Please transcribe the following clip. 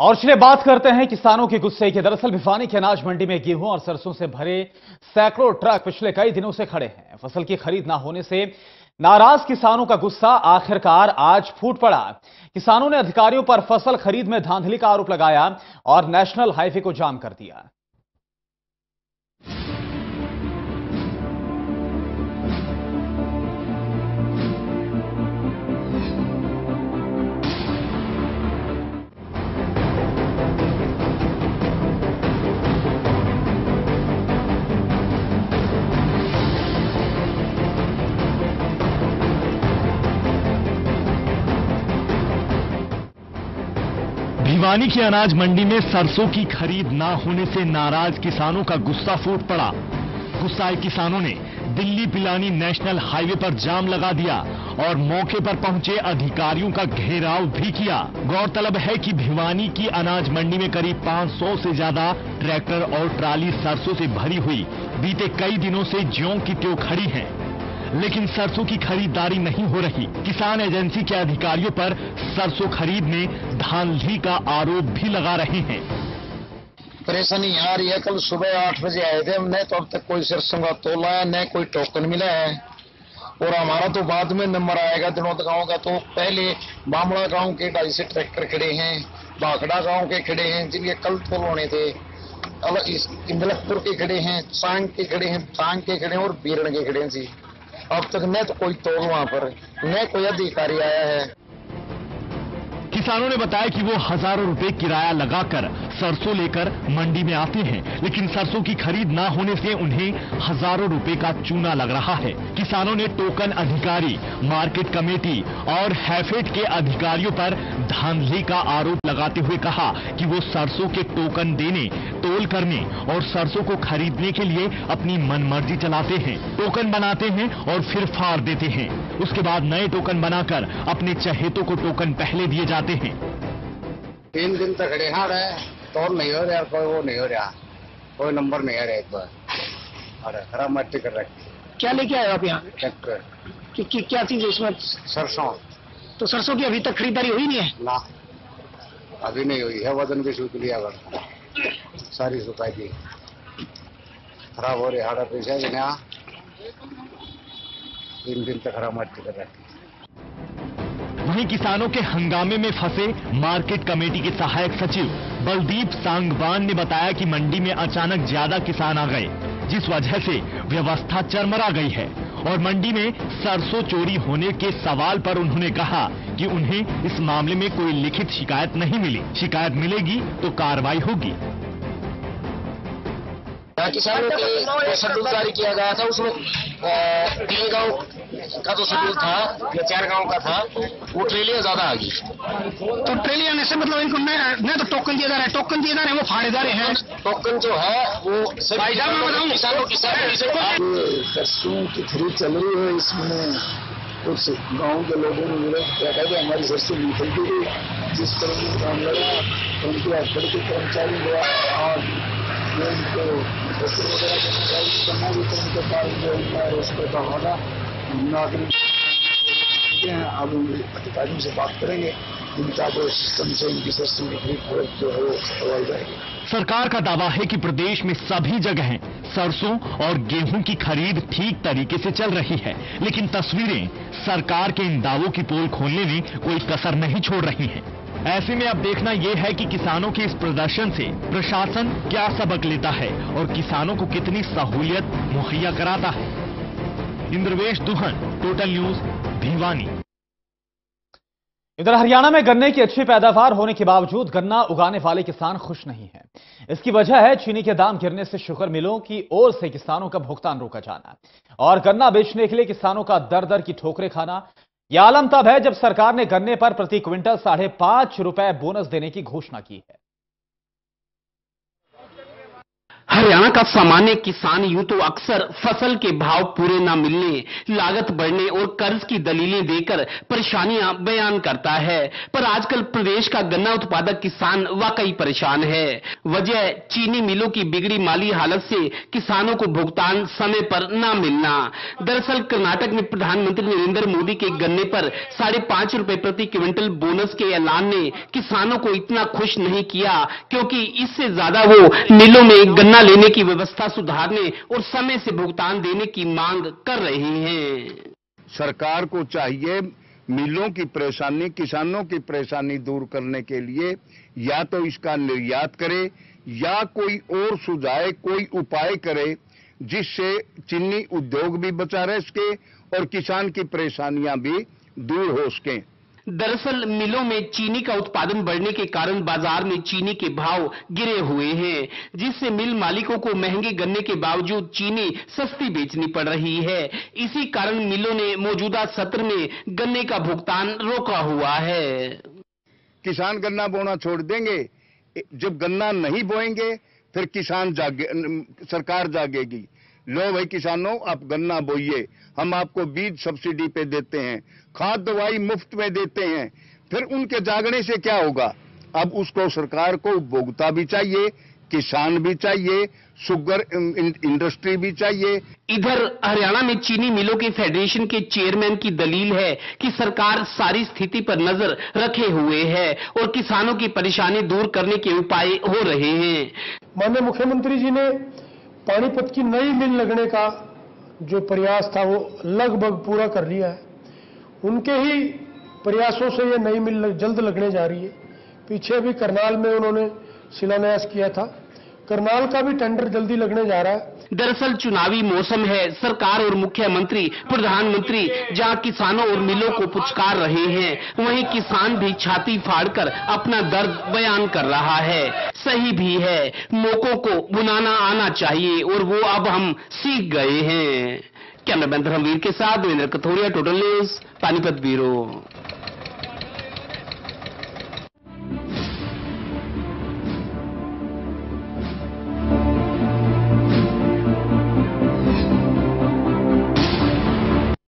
और चलिए बात करते हैं किसानों के गुस्से की। दरअसल भिफानी के अनाज मंडी में गेहूँ और सरसों से भरे सैकड़ों ट्रक पिछले कई दिनों से खड़े हैं। फ़सल की खरीद ना होने से नाराज़ किसानों का गुस्सा आखिरकार आज फूट पड़ा। किसानों ने अधिकारियों पर फ़सल खरीद में धांधली का आरोप लगाया और नेशनल हाईवे को जाम कर दिया। भिवानी की अनाज मंडी में सरसों की खरीद ना होने से नाराज़ किसानों का गुस्सा फूट पड़ा। गुस्साए किसानों ने दिल्ली पिलानी नेशनल हाईवे पर जाम लगा दिया और मौके पर पहुँचे अधिकारियों का घेराव भी किया। गौरतलब है कि भिवानी की अनाज मंडी में करीब 500 से ज़्यादा ट्रैक्टर और ट्राली सरसों से भरी हुई। बीते कई दिनों से ज्यों की त्यों खड़ी है। लेकिन सरसों की खरीदारी नहीं हो रही। किसान एजेंसी के अधिकारियों पर सरसों खरीद में धांधली का आरोप भी लगा रहे हैं। परेशानी आ रही है। कल सुबह आठ बजे आए थे हमने तो अब तक कोई सरसों का तोला है, न कोई टोकन मिला है। और हमारा तो बाद में नंबर आएगा दिनोद गाँव का तो पहले बामड़ा गाँव के ढाई से ट्रैक्टर खड़े हैं, बाखड़ा गाँव के खड़े हैं, जिनके कल तोल होने थे। इंदलकपुर के खड़े हैं, सांग के खड़े हैं, सांग के खड़े हैं और बीरण के खड़े हैं जी। अब तक न तो कोई तोल वहाँ पर, न कोई अधिकारी आया है। किसानों ने बताया कि वो हज़ारों रुपए किराया लगाकर सरसों लेकर मंडी में आते हैं, लेकिन सरसों की खरीद ना होने से उन्हें हज़ारों रुपए का चूना लग रहा है। किसानों ने टोकन अधिकारी, मार्केट कमेटी और हैफेड के अधिकारियों पर धांधली का आरोप लगाते हुए कहा कि वो सरसों के टोकन देने, तोल करने और सरसों को खरीदने के लिए अपनी मनमर्जी चलाते हैं। टोकन बनाते हैं और फिर फाड़ देते हैं। उसके बाद नए टोकन बनाकर अपने चहेतों को टोकन पहले दिए जाते हैं। तीन दिन तक खड़े हाँ रहे तोल नहीं हो रहा कोई वो नहीं हो रहा। कोई नंबर नहीं आ रहा एक बार। अरे खराब मट्टी कर रखी। क्या लेके आए आप यहाँ? ट्रैक्टर। कि, कि, क्या चीज़ है इसमें? सरसों। तो सरसों की अभी तक खरीदारी हुई नहीं है? ना। अभी नहीं हुई है वज़न भी सूख लिया सारी सुखाई दी। खराब हो रही हाड़ा पैसा तीन दिन तक मट्टी कर रखी वहीं किसानों के हंगामे में फंसे मार्केट कमेटी के सहायक सचिव बलदीप सांगवान ने बताया कि मंडी में अचानक ज़्यादा किसान आ गए, जिस वजह से व्यवस्था चरमरा गई है और मंडी में सरसों चोरी होने के सवाल पर उन्होंने कहा कि उन्हें इस मामले में कोई लिखित शिकायत नहीं मिली। शिकायत मिलेगी तो कार्रवाई होगी। किसानों के शेड्यूल जारी किया गया था उसमें तीन गाँव का जो शेड्यूल था या चार गाँव का था वो ट्रेलियाँ ज़्यादा आ गई। तो ट्रेली आने से मतलब इनको न, तो टोकन दिया जा रहा है टोकन दिए जा रहे हैं वो फाड़े जा रहे हैं। टोकन जो है वो भाई साहब, मैं बताऊँ? किसानों की सरसों की खरीद चल रही है इसमें। कुछ गाँव के लोगों ने विरोध किया था कि हमारी सरसों निकलती गई जिस तरह से काम लगा उनके अफसर के कर्मचारी आज जो उनको फ़सल वगैरह कर्मचारी करना भी तो उनके पास जो उनका उसको का होगा नागरिक हैं अब अधिकारियों से बात करेंगे उनका जो सिस्टम से उनकी सरसों की फरोख्त जो है वो करवाई जाएगी सरकार का दावा है कि प्रदेश में सभी जगह सरसों और गेहूँ की खरीद ठीक तरीके से चल रही है, लेकिन तस्वीरें सरकार के इन दावों की पोल खोलने में कोई कसर नहीं छोड़ रही हैं। ऐसे में अब देखना यह है कि किसानों के इस प्रदर्शन से प्रशासन क्या सबक लेता है और किसानों को कितनी सहूलियत मुहैया कराता है। Indravesh Duhan Total News Bhiwani. इधर हरियाणा में गन्ने की अच्छी पैदावार होने के बावजूद गन्ना उगाने वाले किसान खुश नहीं हैं। इसकी वजह है चीनी के दाम गिरने से शुगर मिलों की ओर से किसानों का भुगतान रोका जाना और गन्ना बेचने के लिए किसानों का दर दर की ठोकरें खाना यह आलम तब है जब सरकार ने गन्ने पर प्रति क्विंटल साढ़े पाँच रुपए बोनस देने की घोषणा की है। हरियाणा का सामान्य किसान यूँ तो अक्सर फ़सल के भाव पूरे न मिलने, लागत बढ़ने और कर्ज की दलीलें देकर परेशानियाँ बयान करता है। पर आजकल प्रदेश का गन्ना उत्पादक किसान वाकई परेशान है। वजह, चीनी मिलों की बिगड़ी माली हालत से किसानों को भुगतान समय पर न मिलना। दरअसल कर्नाटक में प्रधानमंत्री नरेंद्र मोदी के गन्ने पर साढ़े पाँच रुपए प्रति क्विंटल बोनस के ऐलान ने किसानों को इतना खुश नहीं किया, क्योंकि इससे ज़्यादा वो मिलों में गन्ना लेने की व्यवस्था सुधारने और समय से भुगतान देने की मांग कर रहे हैं। सरकार को चाहिए मिलों की परेशानी, किसानों की परेशानी दूर करने के लिए या तो इसका निर्यात करे या कोई और सुझाए, कोई उपाय करे जिससे चीनी उद्योग भी बचा रह सके और किसान की परेशानियाँ भी दूर हो सकें। दरअसल मिलों में चीनी का उत्पादन बढ़ने के कारण बाज़ार में चीनी के भाव गिरे हुए हैं, जिससे मिल मालिकों को महँगे गन्ने के बावजूद चीनी सस्ती बेचनी पड़ रही है। इसी कारण मिलों ने मौजूदा सत्र में गन्ने का भुगतान रोका हुआ है। किसान गन्ना बोना छोड़ देंगे। जब गन्ना नहीं बोएँगे, फिर किसान जागे, सरकार जागेगी। लो भाई किसानों आप गन्ना बोइए। हम आपको बीज सब्सिडी पे देते हैं खाद दवाई मुफ़्त में देते हैं। फिर उनके जागने से क्या होगा? अब उसको सरकार को उपभोक्ता भी चाहिए किसान भी चाहिए शुगर इंडस्ट्री भी चाहिए। इधर हरियाणा में चीनी मिलों के फेडरेशन के चेयरमैन की दलील है कि सरकार सारी स्थिति पर नज़र रखे हुए है और किसानों की परेशानी दूर करने के उपाय हो रहे हैं। माननीय मुख्यमंत्री जी ने पानीपत की नई मिल लगने का जो प्रयास था वो लगभग पूरा कर लिया है। उनके ही प्रयासों से ये नई मिल जल्द लगने जा रही है। पीछे भी करनाल में उन्होंने शिलान्यास किया था। करनाल का भी टेंडर जल्दी लगने जा रहा है। दरअसल चुनावी मौसम है। सरकार और मुख्यमंत्री, प्रधानमंत्री जहाँ किसानों और मिलों को पुचकार रहे हैं, वहीं किसान भी छाती फाड़कर अपना दर्द बयान कर रहा है। सही भी है। मौकों को बुनाना आना चाहिए और वो अब हम सीख गए हैं। कैमरामैन धर्मवीर के साथ Devendra Kathoria Total News Panipat bureau.